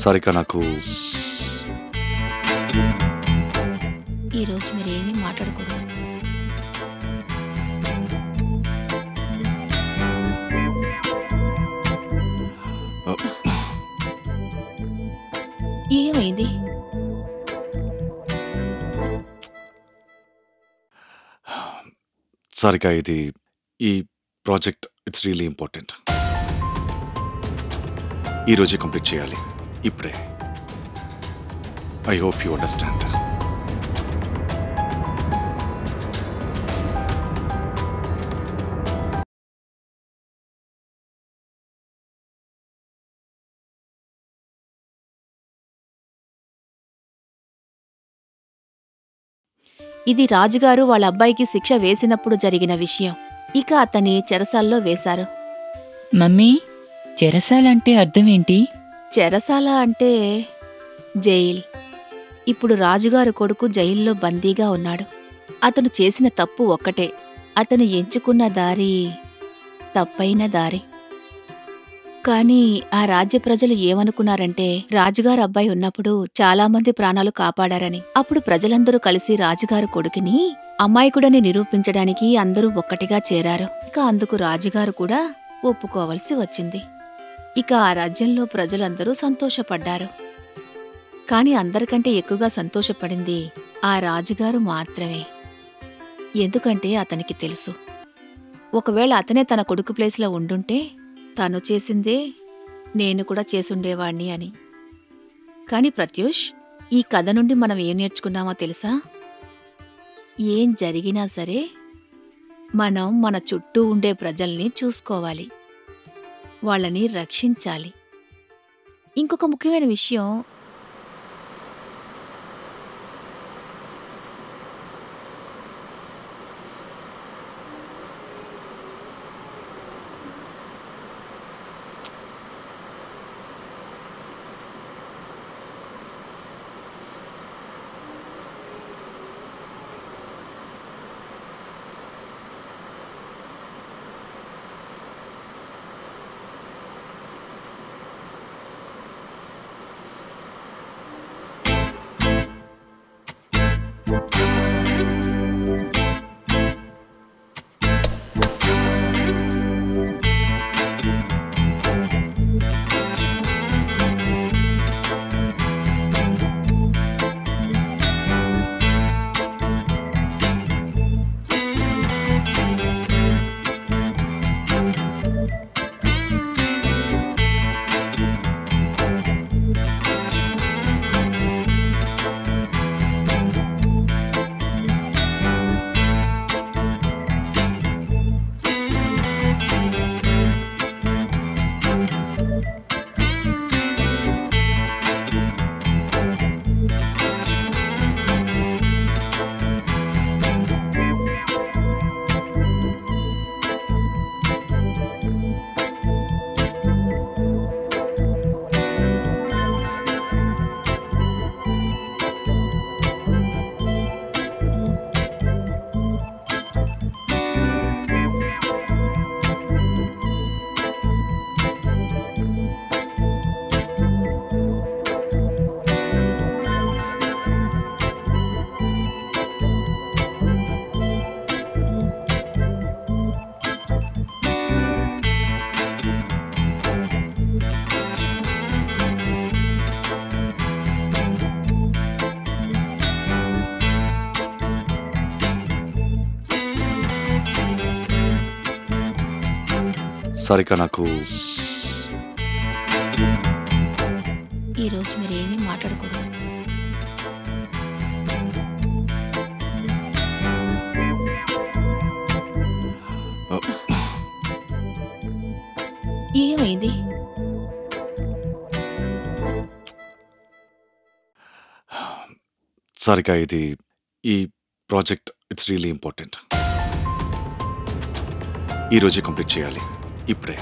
సారిక నాకు ఈరోజు మీరు ఏమీ మాట్లాడకూడదు. ఏమైంది? సారిక ఇది ఈ ప్రాజెక్ట్ ఇట్స్ రియలీ ఇంపార్టెంట్ ఈరోజే కంప్లీట్ చేయాలి. ఇప్పుడే. ఐ హోప్ యూ అండర్స్టాండ్ ఇది రాజుగారు వాళ్ళ అబ్బాయికి శిక్ష వేసినప్పుడు జరిగిన విషయం. ఇక అతని చెరసాల్లో వేశారు. మమ్మీ చెరసాలంటే అర్థమేంటి? చెరసాల అంటే జైల్. ఇప్పుడు రాజుగారు కొడుకు జైల్లో బందీగా ఉన్నాడు. అతను చేసిన తప్పు ఒక్కటే. అతను ఎంచుకున్న దారి తప్పైన దారి. కానీ ఆ రాజ్య ప్రజలు ఏమనుకున్నారంటే రాజుగారు అబ్బాయి ఉన్నప్పుడు చాలామంది ప్రాణాలు కాపాడారని. అప్పుడు ప్రజలందరూ కలిసి రాజుగారు కొడుకుని అమాయకుడని నిరూపించడానికి అందరూ ఒక్కటిగా చేరారు. ఇక అందుకు రాజుగారు కూడా ఒప్పుకోవలసి వచ్చింది. ఇక ఆ రాజ్యంలో ప్రజలందరూ సంతోషపడ్డారు. కాని అందరికంటే ఎక్కువగా సంతోషపడింది ఆ రాజుగారు మాత్రమే. ఎందుకంటే అతనికి తెలుసు. ఒకవేళ అతనే తన కొడుకు ప్లేస్లో ఉండుంటే తను చేసిందే నేను కూడా చేసుండేవాణ్ణి అని. కాని ప్రత్యూష్ ఈ కథ నుండి మనం ఏం నేర్చుకున్నామో తెలుసా? ఏం జరిగినా సరే మనం మన చుట్టూ ఉండే ప్రజల్ని చూసుకోవాలి. వాళ్ళని రక్షించాలి. ఇంకొక ముఖ్యమైన విషయం సారిక నాకు ఈరోజు మీరు ఏమీ మాట్లాడకూడదు. ఏమైంది? సారిక ఇది ఈ ప్రాజెక్ట్ ఇట్స్ రియలీ ఇంపార్టెంట్. ఈరోజే కంప్లీట్ చేయాలి. ఇప్పుడే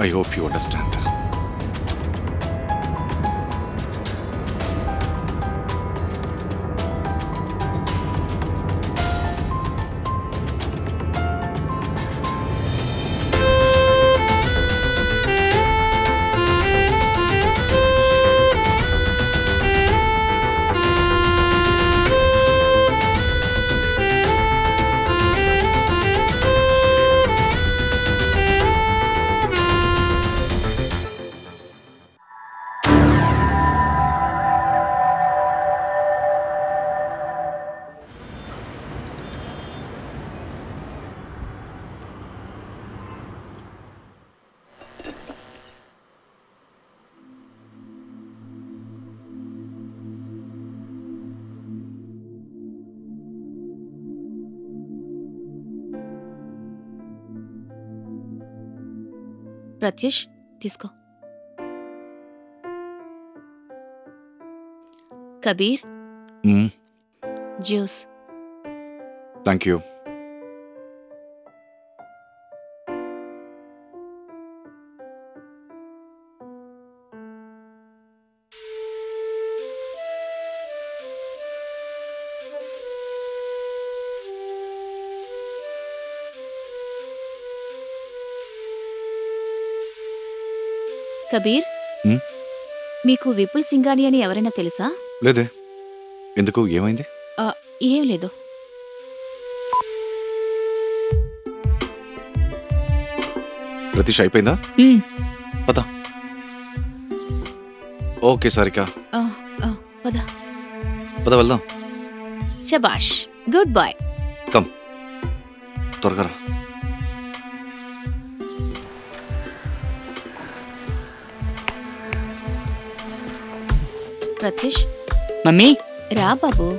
I hope you understand Pratyush తీసుకో. Kabir. Juice. Thank you Kabir? మీకు విపుల్ సింగాని అని ఎవరైనా తెలుసా? లేదే. ఎందుకు? ఏమైంది? ఏం లేదు. ప్రతిష్ అయిపోయిందా. పద. ఓకే సారిక. పద. పద వెళ్దాం. శబాష్ గుడ్ బాయ్. కమ్. త్వరగా ప్రత్యూష్. మమ్మీ. రా బాబు.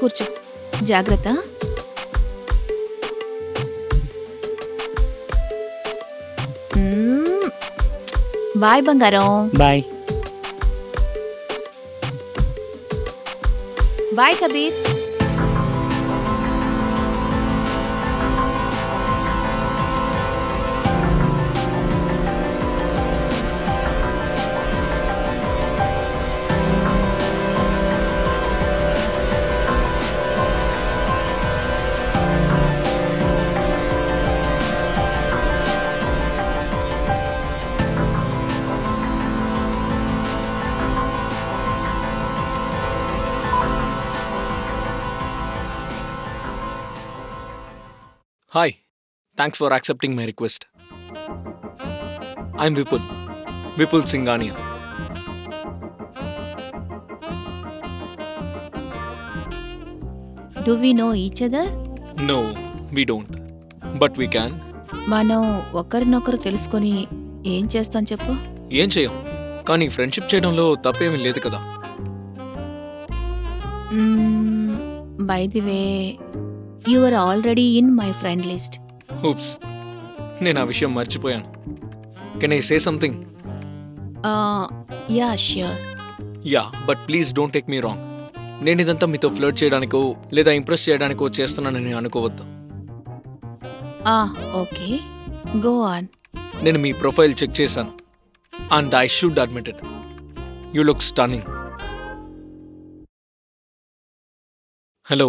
కూర్చో. జాగ్రత్త. బాయ్ బంగారం. Bye. Bye Kabir. Hi, thanks for accepting my request. I'm Vipul, Vipul Singhania. Do we know each other No, we don't. But we can. మనం ఒకరినొకరు తెలుసుకొని ఏం చేస్తాం చెప్పు ఏం చేయం కానీ ఫ్రెండ్షిప్ చేయడంలో తప్పేమీ లేదు కదా by the way you are already in my friend list oops నేను ఆ విషయం మర్చిపోయాను. Can I say something ya sure ya but please don't take me wrong నేను ఇదంతా మీతో ఫ్లర్ట్ చేయడానికో లేదా ఇంప్రెస్ చేయడానికో చేస్తున్నానని అనుకోవద్దు. ఓకే గో ఆన్ నేను మీ ప్రొఫైల్ చెక్ చేశాను. And I should admit it you look stunning hello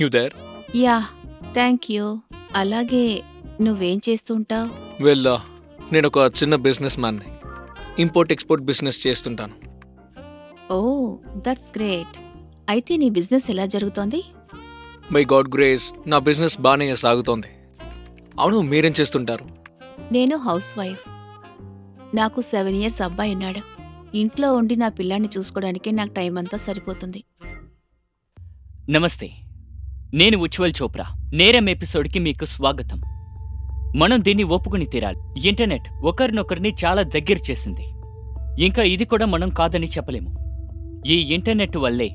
you there? Yeah thank you. అలాగే నువ్వేం చేస్తుంటావు? వెల్ నేను ఒక చిన్న బిజినెస్ మ్యాన్ని. ఇంపోర్ట్ ఎక్స్పోర్ట్ బిజినెస్ చేస్తుంటాను. Oh that's great. అయితే నీ బిజినెస్ ఎలా జరుగుతోంది? బై గాడ్ గ్రేస్ నా బిజినెస్ బాగానే సాగుతోంది. అవును మీరేం చేస్తుంటారు? నేను హౌస్ వైఫ్. నాకు సెవెన్ ఇయర్స్ అబ్బాయి ఉన్నాడు. ఇంట్లో ఉండి నా పిల్లాన్ని చూసుకోవడానికి నాకు టైం అంతా సరిపోతుంది. నమస్తే. నేను ఉజ్వల్ చోప్రా. నేరం ఎపిసోడ్కి మీకు స్వాగతం. మనం దీన్ని ఒప్పుకుని తీరాలి. ఇంటర్నెట్ ఒకరినొకరిని చాలా దగ్గర చేసింది. ఇంకా ఇది కూడా మనం కాదని చెప్పలేము. ఈ ఇంటర్నెట్ వల్లే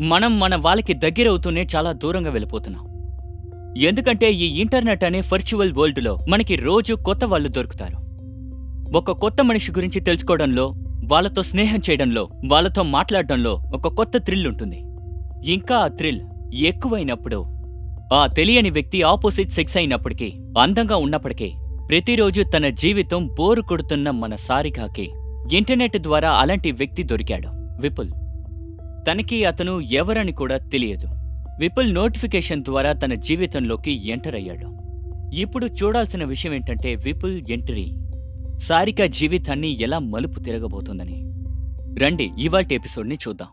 మనం మన వాళ్ళకి దగ్గరవుతూనే చాలా దూరంగా వెళ్ళిపోతున్నాం. ఎందుకంటే ఈ ఇంటర్నెట్ అనే వర్చువల్ వరల్డ్లో మనకి రోజు కొత్త వాళ్ళు దొరుకుతారు. ఒక కొత్త మనిషి గురించి తెలుసుకోవడంలో వాళ్ళతో స్నేహం చేయడంలో వాళ్ళతో మాట్లాడడంలో ఒక కొత్త థ్రిల్ ఉంటుంది. ఇంకా ఆ థ్రిల్ ఎక్కువైనప్పుడు ఆ తెలియని వ్యక్తి ఆపోజిట్ సెక్స్ అయినప్పటికీ అందంగా ఉన్నప్పటికీ ప్రతిరోజు తన జీవితం బోరు కొడుతున్న మన సారికాకి ఇంటర్నెట్ ద్వారా అలాంటి వ్యక్తి దొరికాడు విపుల్. తనకి అతను ఎవరని కూడా తెలియదు. విపుల్ నోటిఫికేషన్ ద్వారా తన జీవితంలోకి ఎంటర్ అయ్యాడు. ఇప్పుడు చూడాల్సిన విషయం ఏంటంటే విపుల్ ఎంట్రీ. సారిక జీవితాన్ని ఎలా మలుపు తిరగబోతోందని. రండి ఇవాల్టి ఎపిసోడ్ని చూద్దాం.